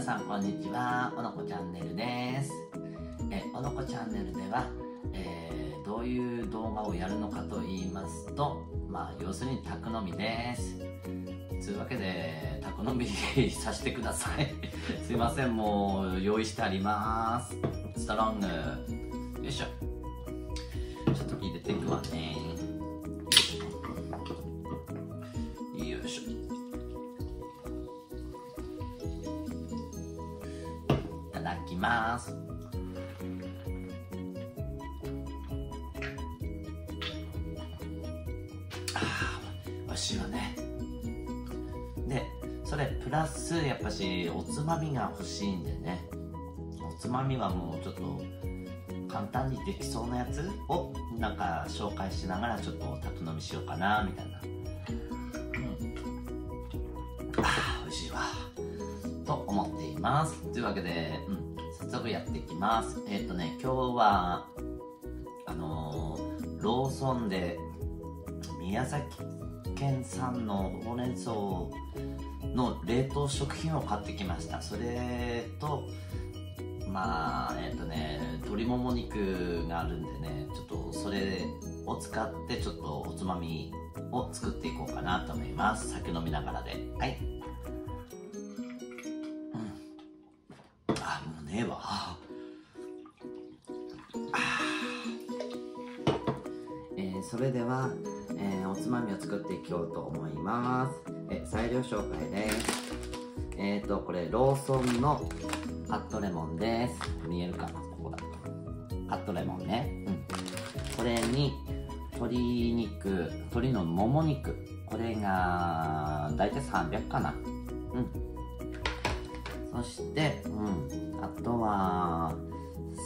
皆さんこんにちは。おのこチャンネルです。えおのこチャンネルでは、えー、どういう動画をやるのかと言いますとまあ要するに宅飲みです。というわけで宅飲みさせてください。すいませんもう用意してあります。ストロングよいしょ。ちょっと入れていくわね。よいしょ。ます。あ美味しいわね。でそれプラスやっぱしおつまみが欲しいんでね。おつまみはもうちょっと簡単にできそうなやつをなんか紹介しながらちょっと宅飲みしようかなみたいな。うん。あ美味しいわ。と思っています。というわけで、うん、早速やっていきます。えっ、とね今日はあのーローソンで宮崎県産のほうれん草の冷凍食品を買ってきました。それとまあえっ、とね鶏もも肉があるんでねちょっとそれを使ってちょっとおつまみを作っていこうかなと思います。酒飲みながらで。はい。作っていこうと思います、えー材料紹介です。えっ、ー、とこれローソンのカットレモンです。見えるかな？ここだと。カットレモンね。うん。これに鶏肉鶏のもも肉。これがだいたい300かな？うん。そして、うん、あとは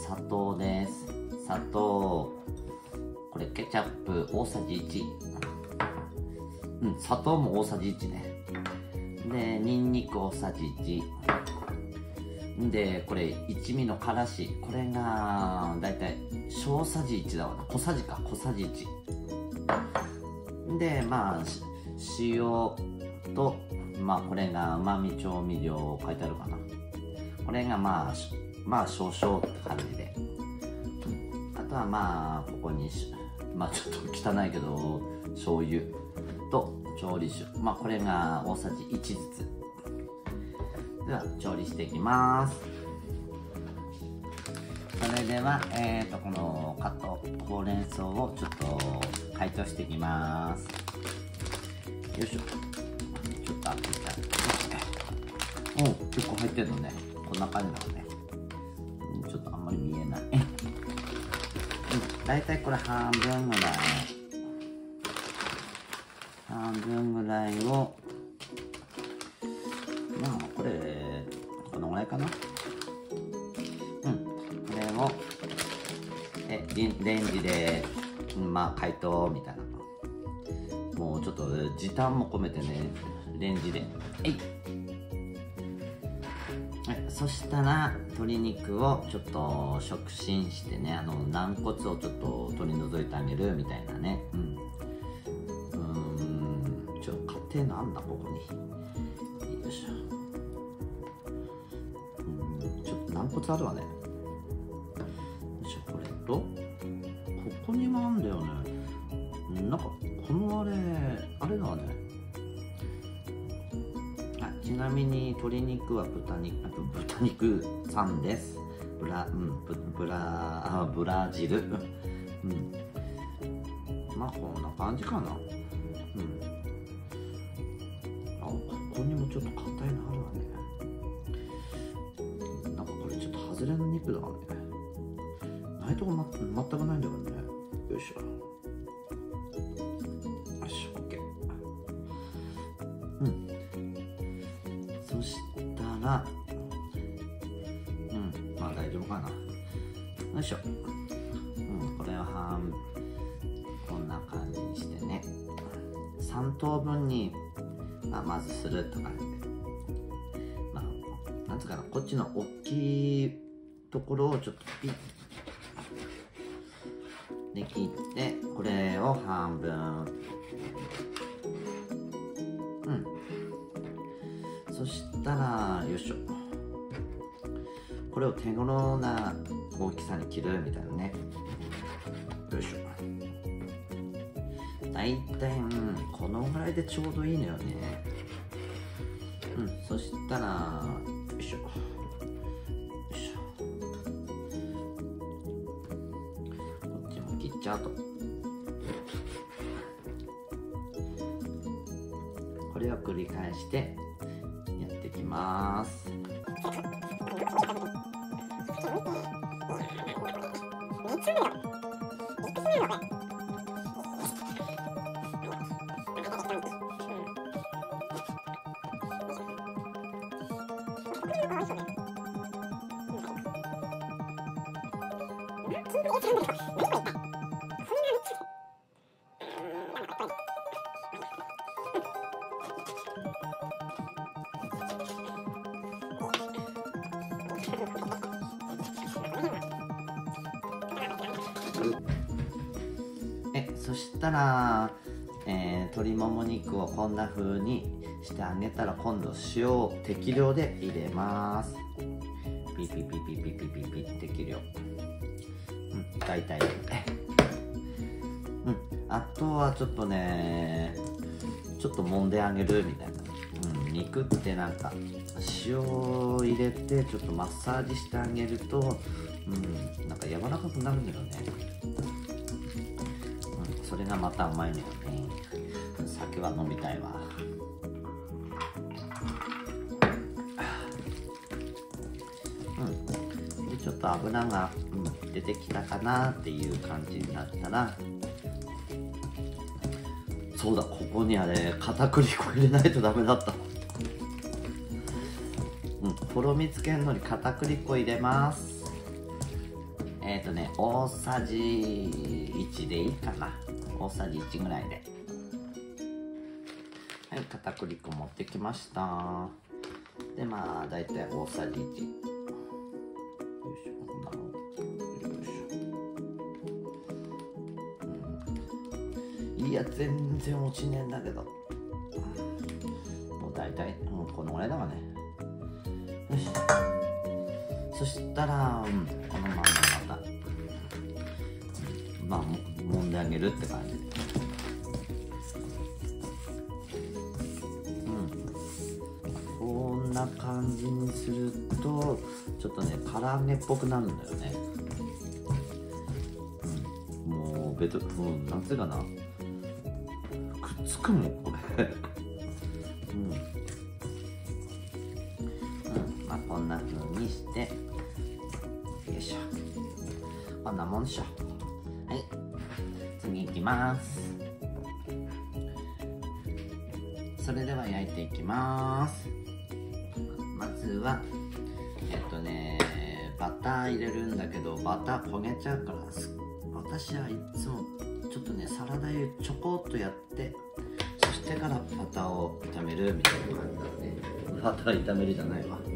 砂糖です。砂糖。これケチャップ大さじ1うん砂糖も大さじ1ね。でニンニク大さじ1でこれ一味のからし。これがだいたい小さじ1だわ小さじか小さじ1でまあ塩とまあこれがうまみ調味料書いてあるかな。これがまあまあ少々って感じで。あとはまあここにまあちょっと汚いけど醤油。調理酒まあこれが大さじ1ずつ。では調理していきます。それではえーとこのカットほうれん草をちょっと解凍していきます。よいしょ。ちょっと開けちゃって。おお結構入ってるのね。こんな感じなのね。ちょっとあんまり見えない。うん。大体これ半分ぐらい。半分ぐらいをまあこれこのぐらいかな。うん。これをえレンジでまあ解凍みたいな。もうちょっと時短も込めてねレンジで。えい。そしたら鶏肉をちょっと触診してねあの軟骨をちょっと取り除いてあげるみたいなね。うん。ちょ家庭なんだここに。よいしょ。うんちょっと軟骨あるわね。よいしょこれとここにもあるんだよね。なんかこのあれあれだわね。あちなみに鶏肉は豚肉豚肉3です。ブラうんブブラブラジル。うん。まあこんな感じかな。うん。そしたらうんまあ大丈夫かな。よいしょ。うんこれを半こんな感じにしてね。3等分に、まあ、まずするとかね。まあなんつうかなこっちの大きいところをちょっとピッ。で切ってこれを半分。そしたらよいしょ。これを手頃な大きさに切るみたいなね。よいしょ。大体、このぐらいでちょうどいいのよね。うんそしたらよいしょ。よいしょ。こっちも切っちゃうと。これを繰り返してます。えそしたら、えー、鶏もも肉をこんな風にしてあげたら今度塩を適量で入れます。ピピピピピピピピ適量うん大体。うんあとはちょっとねちょっと揉んであげるみたいな、肉ってなんか塩を入れてちょっとマッサージしてあげるとうんなんか柔らかくなるんだよね、うん、それがまたうまいのよね。酒は飲みたいわ。うん。でちょっと油が、うん、出てきたかなっていう感じになったらそうだここにあれ片栗粉入れないとダメだった。とろみつけるのに片栗粉入れます。えっ、ー、とね大さじ1でいいかな。大さじ1ぐらいで。はい片栗粉持ってきました。でまあ大体大さじ1よいしょこんなのよいしょ、うん、いや全然落ちねえんだけど。そしたら、うん、このまままた、まあ揉んであげるって感じ。でうん。こんな感じにするとちょっとね唐揚げっぽくなるんだよね。うん。もうベトうんなんていうかな。くっつくもん、ます。まずはえっとねバター入れるんだけどバター焦げちゃうから私はいつもちょっとねサラダ油ちょこっとやってそしてからバターを炒めるみたいな感じだね。バター炒めるじゃないわ。うん。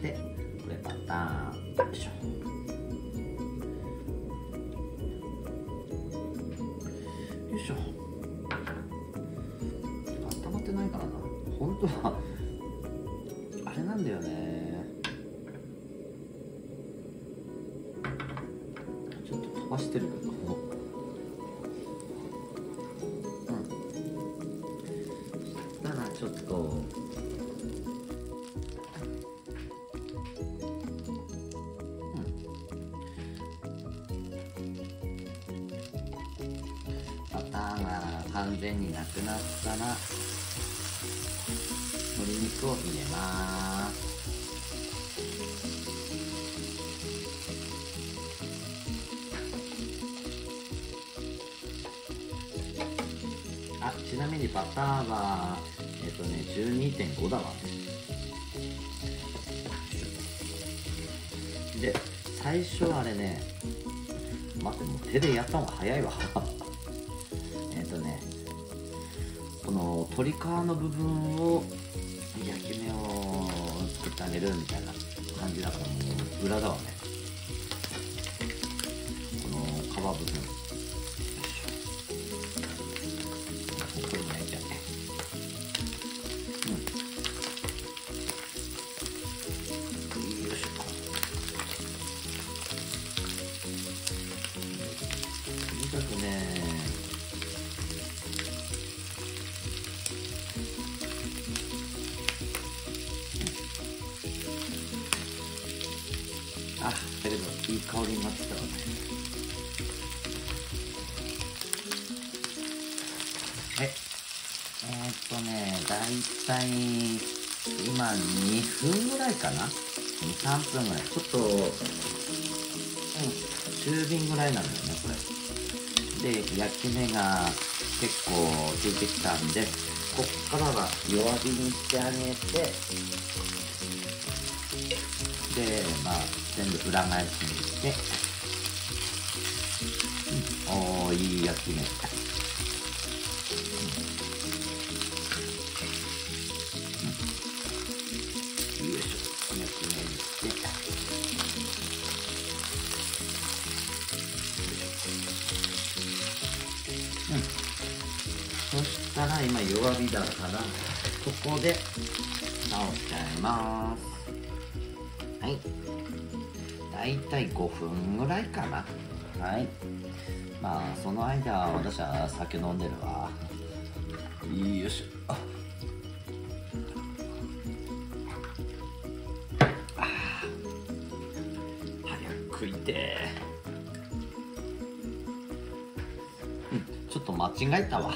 でこれバターよいしょしょ完全になくなったら鶏肉を入れます。あちなみにバターはえっ、とね12.5だわ。で最初あれね待ってもう手でやった方が早いわ。の鶏皮の部分を焼き目を作ってあげるみたいな感じだからもう裏だわね。今2分ぐらいかな？3分ぐらい。ちょっとうん中火ぐらいなんだよねこれ。で焼き目が結構ついてきたんでこっからは弱火にしてあげてでまあ全部裏返しにして、うん、おーいい焼き目。からここで直しちゃいます。はい。だいたい5分ぐらいかな。はい。まあその間私は酒飲んでるわ。よいし。ょあ早く食いてうんちょっと間違えたわ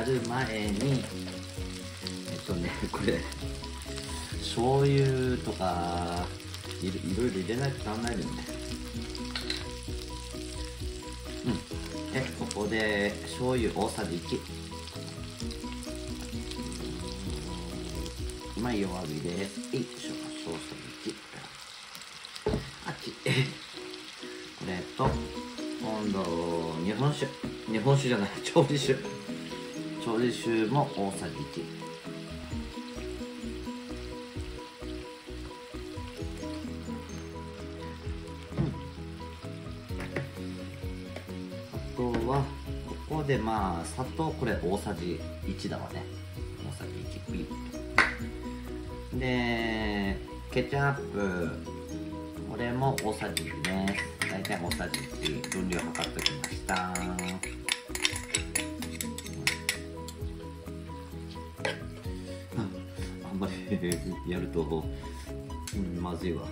やる前にえっとねこれ醤油とかいろいろいろ入れないと足んないよね。うん。でここで醤油大さじ1まあ弱火ですよいしょ少々1あっちこれと今度日本酒。日本酒じゃない調理酒。調理酒も大さじ1あとはここでまあ砂糖これ大さじ1だわね。大さじ1でケチャップ。これも大さじ2です。大体大さじ1分量測っておきました。あんまりやると、うん、まずいわ。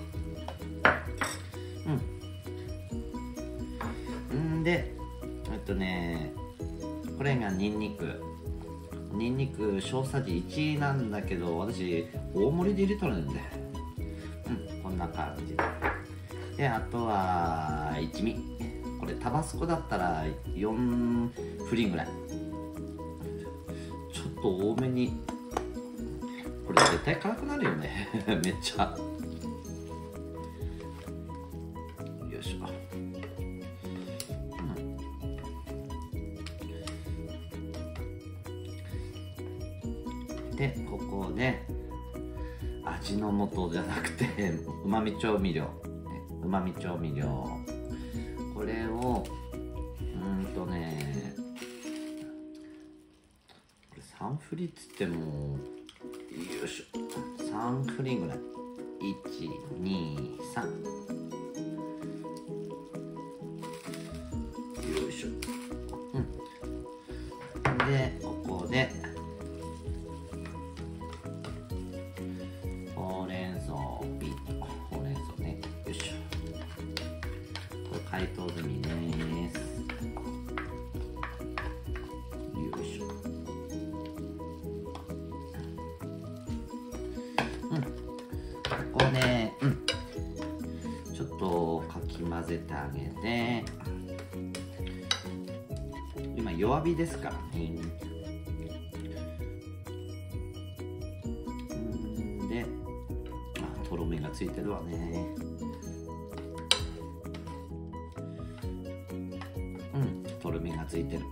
うん。んでえっとねこれがニンニク。ニンニク小さじ1なんだけど私大盛りで入れとるんで。うんこんな感じ。でであとは一味。これタバスコだったら4振りぐらい。ちょっと多めに絶対辛くなるよね。めっちゃ。よいしょ。うん。でここで味の素じゃなくてうまみ調味料。うまみ調味料。これをうんとねこれ3振りっつってもよいしょ3振りぐ今弱火ですからね。うん。であとろみがついてるわね。うんとろみがついてる。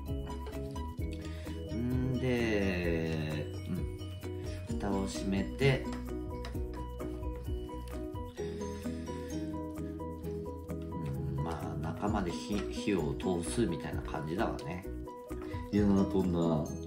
んで、うん、蓋を閉めてうんまあ中まで火火を通すみたいな感じだわねいやー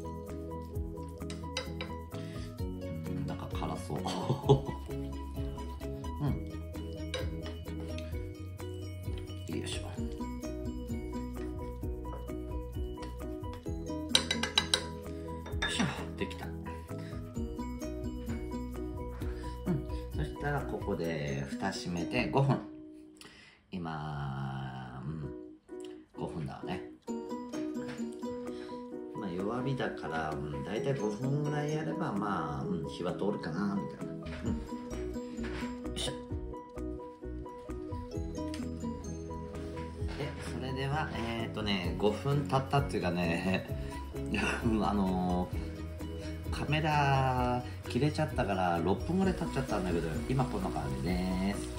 弱火だから、うん、大体5分ぐらいやればまあ、うん、火は通るかなみたいな、うん、よいしょ。でそれではえっ、ー、とね5分経ったっていうかね あのーカメラ切れちゃったから6分ぐらい経っちゃったんだけど今こんな感じです、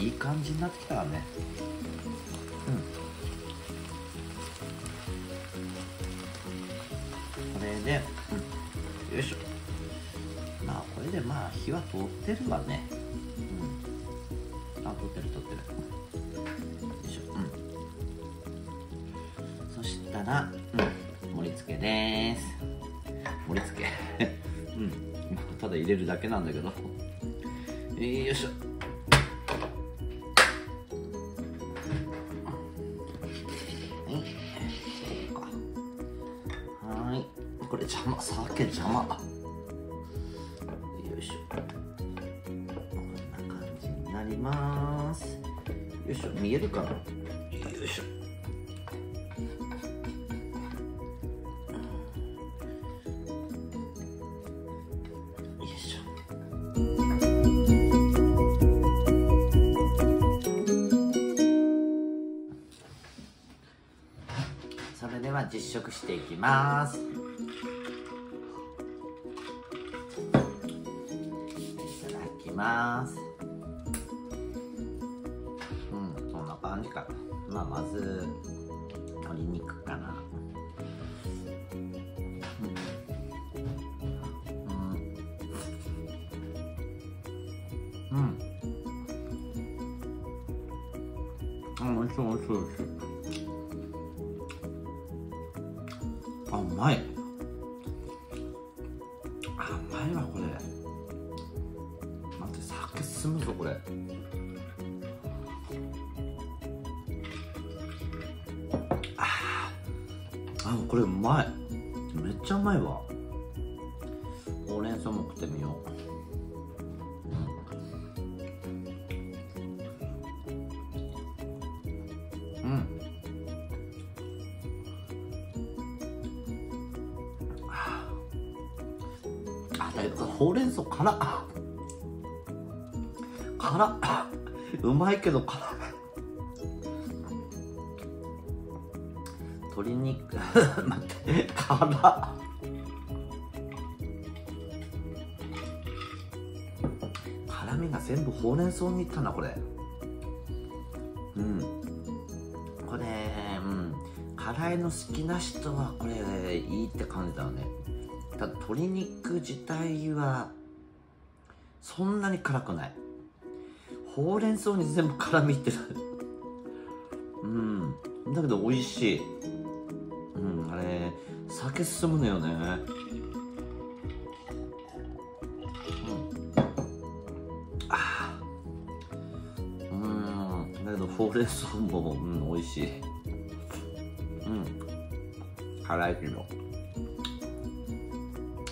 いい感じになってきたらね。うん。これで、うん、よいしょ。まあこれでまあ火は通ってるわね。うん。あ通ってる通ってる。したら、うん、盛り付けです。盛り付け。うん。ただ入れるだけなんだけど。よいしょ実食していきます。いただきます。うんそんな感じかまあまず鶏肉かな。うん、うん、美味しい美味しい美味しい。あこれうまい。めっちゃうまいわ。ほうれん草も食ってみよう。うん。ほうれん草辛辛うまいけど辛 待って。辛っ辛みが全部ほうれん草にいったなこれ。うん。これうん。辛いの好きな人はこれいいって感じだよね。ただ鶏肉自体はそんなに辛くない。ほうれん草に全部辛みってる。うん。だけど美味しい。酒進むのよね。うん。あうん。だけどほうれん草も、うん、美味しい。うん。辛いけど。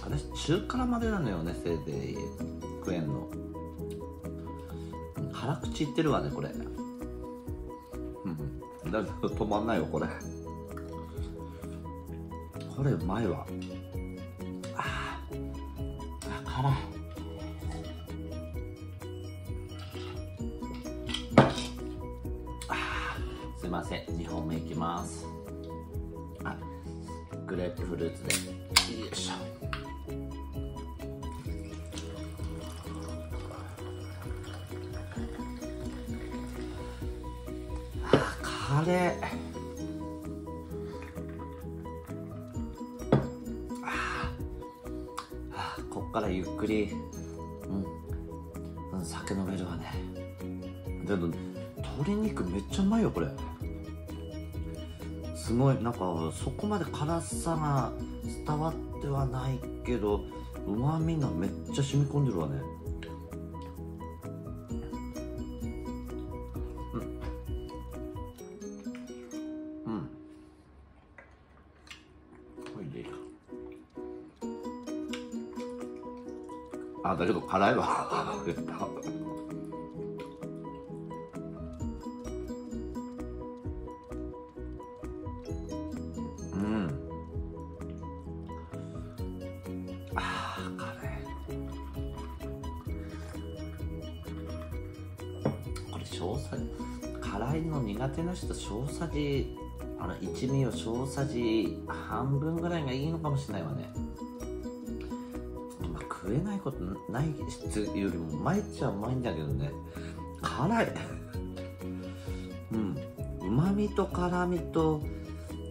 私中辛までなのよねせいぜい食えんの。辛口いってるわねこれ。うん。だけど止まんないよこれ。これうまいわああ辛いすいません。2本目いきます。あグレープフルーツで。よいしょ。れー。そこまで辛さが伝わってはないけどうまみがめっちゃ染み込んでるわね。うん。うん。でいいか。あだけど辛いわ。じあの一味を小さじ半分ぐらいがいいのかもしれないわね、まあ、食えないことない質よりもうまいっちゃうまいんだけどね。辛い。うん。うまみと辛みと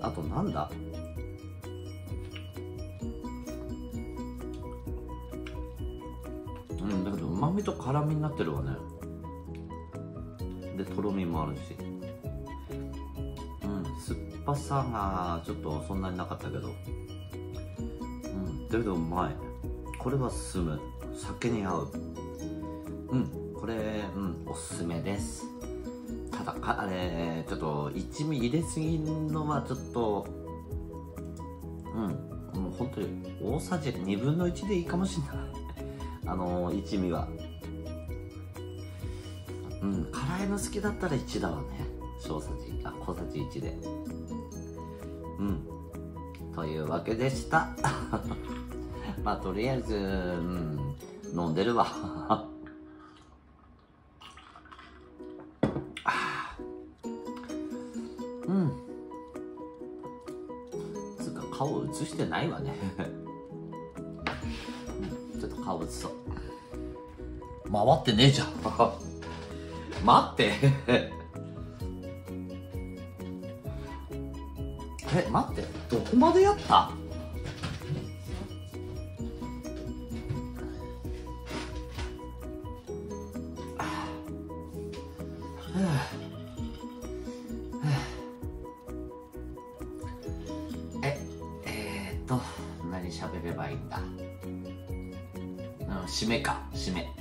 あとなんだ？うんだけどうまみと辛みになってるわね。でとろみもあるし。っぱさがちょっとそんなになかったけど。うん。だけどうまい。これは進む。酒に合う。うん。これうん。おすすめです。ただあれちょっと一味入れすぎんのはちょっとうん。もう本当に大さじ2分の1でいいかもしれない。あの一味は。うん。辛いの好きだったら1だわね。小さじあ小さじ1で。うん。というわけでした。まあとりあえず、うん、飲んでるわ。うん。つうか顔映してないわね。うんちょっと顔映そう。回ってねえじゃん。待ってえ待ってどこまでやった？ええー、っと何喋ればいいんだ？うん締めか締め。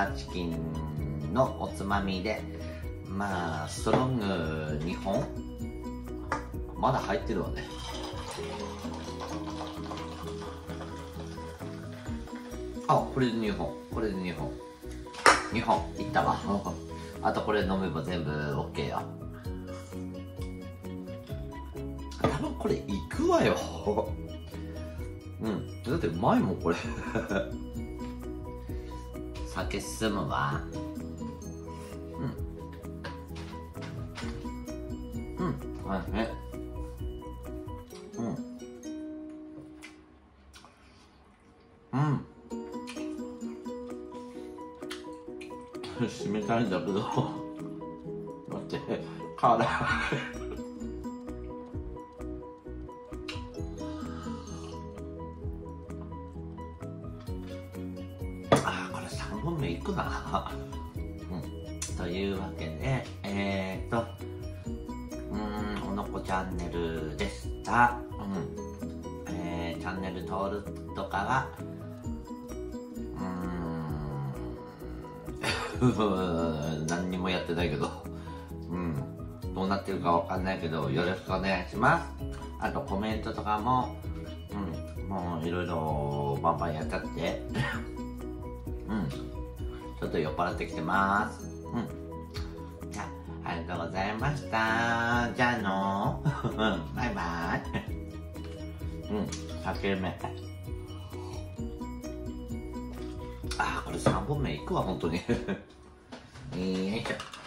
ターチキンのおつまみで。まあストロング2本？まだ入ってるわね。あこれで2本。これで2本。2本。いったわ。あとこれ飲めば全部 OK よ。多分これいくわよ。うん。だってうまいもんこれ酒進むわ。うん。うん。はいねうん。うん。締めたいんだけど。待って。辛いうん。えー、チャンネル登録とかはうーん。何にもやってないけどうん。どうなってるかわかんないけどよろしくお願いします。あとコメントとかもうん。もういろいろバンバンやっちゃって。うん。ちょっと酔っ払ってきてます。うん。とうございました。じゃあの。バイバイ。うん酒目あーこれ3本目いくわ本当に。よいしょ。